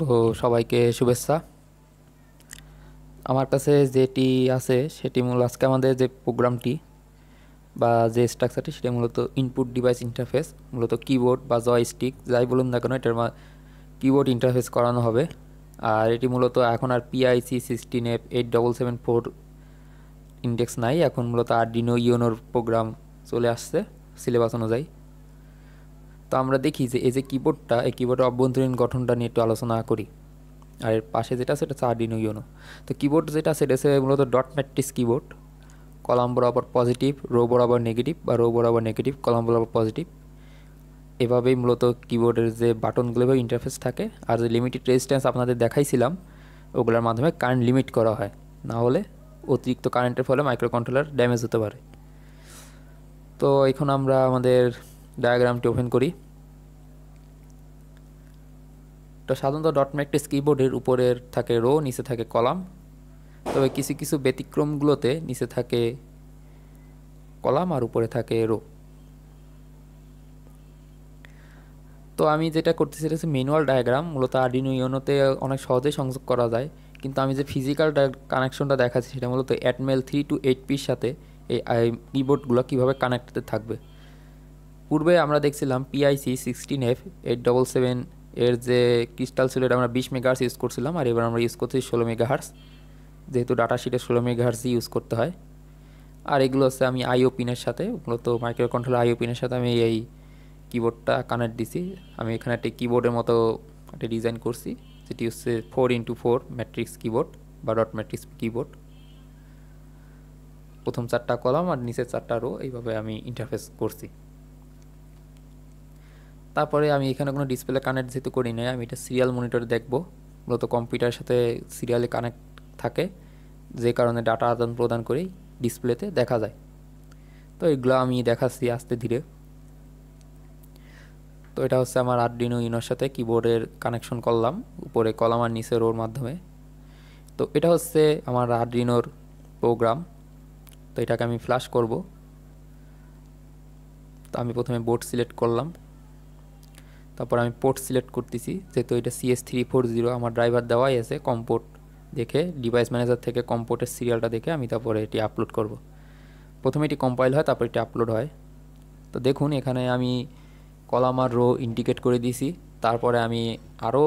তো সবাইকে শুভেচ্ছা। আমার কাছে যেটি আছে সেটি মূল আজকে আমাদের যে প্রোগ্রামটি বা যে স্ট্রাকচারটি সেটি মূলত ইনপুট ডিভাইস ইন্টারফেস মূলত কিবোর্ড বা জয় জয়স্টিক যাই বলুন না কেন, এটার কিবোর্ড ইন্টারফেস করানো হবে। আর এটি মূলত এখন আর PIC sixteen F eight double seven four index নাই, এখন মূলত আরডিনো ইউনোর প্রোগ্রাম চলে আসছে সিলেবাস অনুযায়ী। তো আমরা দেখি যে এই যে কিবোর্ডটা এই কিবোর্ডের অভ্যন্তরীণ গঠনটা নিয়ে একটু আলোচনা করি। আর এর পাশে যেটা সেটা হচ্ছে আরডিনো ইউনো তো কিবোর্ড যেটা সেটা হচ্ছে মূলত ডট ম্যাট্রিক্স কিবোর্ড কলাম বরাবর পজিটিভ রো বরাবর নেগেটিভ বা রো বরাবর নেগেটিভ কলাম বরাবর পজিটিভ এভাবেই মূলত কিবোর্ডের যে বাটনগুলো ইন্টারফেস থাকে আর যে লিমিটেড রেজিস্ট্যান্স আপনাদের দেখাইছিলাম, ওগুলোর মাধ্যমে কারেন্ট লিমিট করা হয়। না হলে অতিরিক্ত কারেন্টের ফলে মাইক্রো কন্ট্রোলার ড্যামেজ হতে পারে। তো এখন আমরা আমাদের ডায়াগ্রামটি ওপেন করি। তো সাধারণত ডট ম্যাট্রিক্স কিবোর্ডের উপরের থাকে রো নিচে থাকে কলাম তবে কিছু কিছু ব্যতিক্রমগুলোতে নিচে থাকে কলাম আর উপরে থাকে রো তো আমি যেটা করতেছি সেটা হচ্ছে ম্যানুয়াল ডায়াগ্রাম মূলত আর্ডিনো ইউনোতে অনেক সহজেই সংযোগ করা যায়। কিন্তু আমি যে ফিজিক্যাল কানেকশনটা দেখাচ্ছি, সেটা মূলত অ্যাটমেল থ্রি টু এইট পির সাথে এই কিবোর্ডগুলো কীভাবে কানেক্টেড থাকবে। পূর্বে আমরা দেখছিলাম PIC sixteen F eight double seven এর যে ক্রিস্টাল ছিল, এটা আমরা বিশ মেগাহার্স ইউজ করছিলাম আর এবার আমরা ইউজ করছি ষোলো মেগাহার্স যেহেতু ডাটা শিটে ষোলো মেগাহার্সই ইউজ করতে হয়। আর এগুলো হচ্ছে আমি আইও পিনের সাথে, মূলত মাইক্রো কন্ট্রোল আইও পিনের সাথে আমি এই কিবোর্ডটা কানেক্ট দিছি। আমি এখানে একটি কিবোর্ডের মতো একটা ডিজাইন করছি, যেটি হচ্ছে four into four matrix keyboard বা ডট ম্যাট্রিক্স কিবোর্ড প্রথম চারটা কলাম আর নিচের চারটা রো এইভাবে আমি ইন্টারফেস করছি। তারপরে আমি এখানে কোনো ডিসপ্লে কানেক্ট যেহেতু করি না আমি এটা সিরিয়াল মনিটরে দেখব। মূলত কম্পিউটারের সাথে সিরিয়ালে কানেক্ট থাকে, যে কারণে ডাটা আদান প্রদান করেই ডিসপ্লেতে দেখা যায়। তো এগুলো আমি দেখাচ্ছি আস্তে ধীরে। তো এটা হচ্ছে আমার আর্ডিনো ইনোর সাথে কিবোর্ডের কানেকশন করলাম, উপরে কলাম আর নিচে রোর মাধ্যমে। তো এটা হচ্ছে আমার আর্ডিনোর প্রোগ্রাম তো এটাকে আমি ফ্লাশ করব। তো আমি প্রথমে বোর্ড সিলেক্ট করলাম। তারপর আমি পোর্ট সিলেক্ট করতেছি, যেহেতু এটা সিএস থ্রি ফোর জিরো আমার ড্রাইভার দেওয়াই আছে কম্পোর্ট দেখে ডিভাইস ম্যানেজার থেকে কম্পোর্টের সিরিয়ালটা দেখে আমি তারপরে এটি আপলোড করব। প্রথমে এটি কম্পাইল হয়, তারপর এটি আপলোড হয়। তো দেখুন, এখানে আমি কলাম আর রো ইন্ডিকেট করে দিয়েছি। তারপরে আমি আরও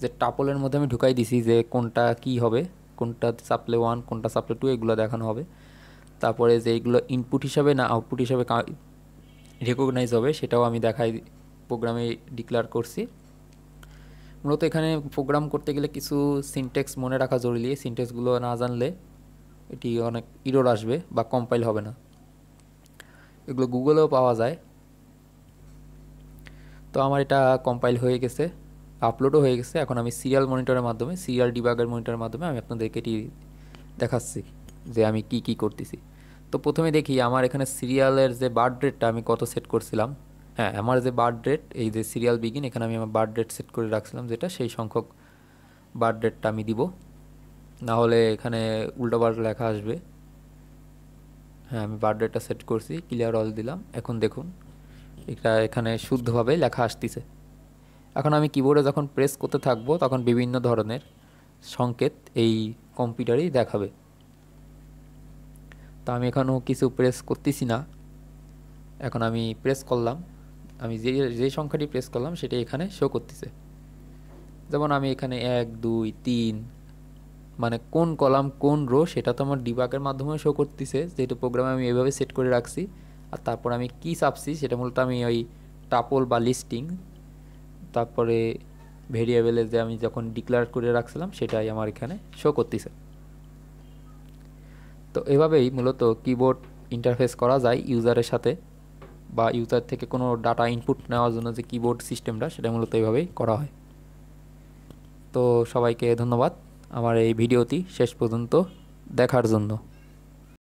যে টাপলের মধ্যে আমি ঢুকাই দিছি যে কোনটা কি হবে, কোনটা সাপ্লে ওয়ান কোনটা সাপ্লে টু এগুলো দেখানো হবে। তারপরে যে এইগুলো ইনপুট হিসাবে না আউটপুট হিসাবে রেকগনাইজ হবে, সেটাও আমি দেখাই প্রোগ্রামে ডিক্লেয়ার করছি। মূলত এখানে প্রোগ্রাম করতে গেলে কিছু সিনটেক্স মনে রাখা জরুরি। সিনটেক্সগুলো না জানলে এটি অনেক ইরোর আসবে বা কম্পাইল হবে না। এগুলো গুগলেও পাওয়া যায়। তো আমার এটা কম্পাইল হয়ে গেছে আপলোডও হয়ে গেছে। এখন আমি সিরিয়াল মনিটরের মাধ্যমে সিরিয়াল ডিবাগের মনিটরের মাধ্যমে আমি আপনাদেরকে এটি দেখাচ্ছি যে আমি কি কি করতেছি। তো প্রথমে দেখি আমার এখানে সিরিয়ালের যে বার্থ রেটটা আমি কত সেট করছিলাম। হ্যাঁ আমার যে বার্থ রেট এই যে সিরিয়াল বিগিন এখানে আমি আমার বার্থ রেট সেট করে রাখছিলাম যেটা, সেই সংখ্যক বার্থ ডেটটা আমি দিব। না হলে এখানে উল্টোপাল্টা লেখা আসবে। হ্যাঁ আমি বার্থ ডেটটা সেট করছি ক্লিয়ার অল দিলাম। এখন দেখুন, এটা এখানে শুদ্ধভাবে লেখা আসতেছে। এখন আমি কিবোর্ডে যখন প্রেস করতে থাকব, তখন বিভিন্ন ধরনের সংকেত এই কম্পিউটারেই দেখাবে। তা আমি এখনও কিছু প্রেস করতেছি না। এখন আমি প্রেস করলাম। আমি যে যে সংখ্যাটি প্রেস করলাম সেটা এখানে শো করতেছে। যেমন আমি এখানে এক, দুই, তিন মানে কোন কলাম, কোন রো সেটা তো আমার ডিবাকের মাধ্যমে শো করতেছে। যেহেতু প্রোগ্রামে আমি এভাবে সেট করে রাখছি, আর তারপর আমি কি চাপছি, সেটা মূলত আমি ওই টাপল বা লিস্টিং তারপরে ভেরিয়েবলে যে আমি যখন ডিক্লেয়ার করে রাখছিলাম, সেটাই আমার এখানে শো করতেছে। তো এভাবেই মূলত কিবোর্ড ইন্টারফেস করা যায় ইউজারের সাথে। বা ইউজার থেকে কোনো ডাটা ইনপুট নেওয়ার জন্য যে কিবোর্ড সিস্টেমটা সেটা মূলত এইভাবেই করা হয়। তো সবাইকে ধন্যবাদ। আমার এই ভিডিওটি শেষ পর্যন্ত দেখার জন্য।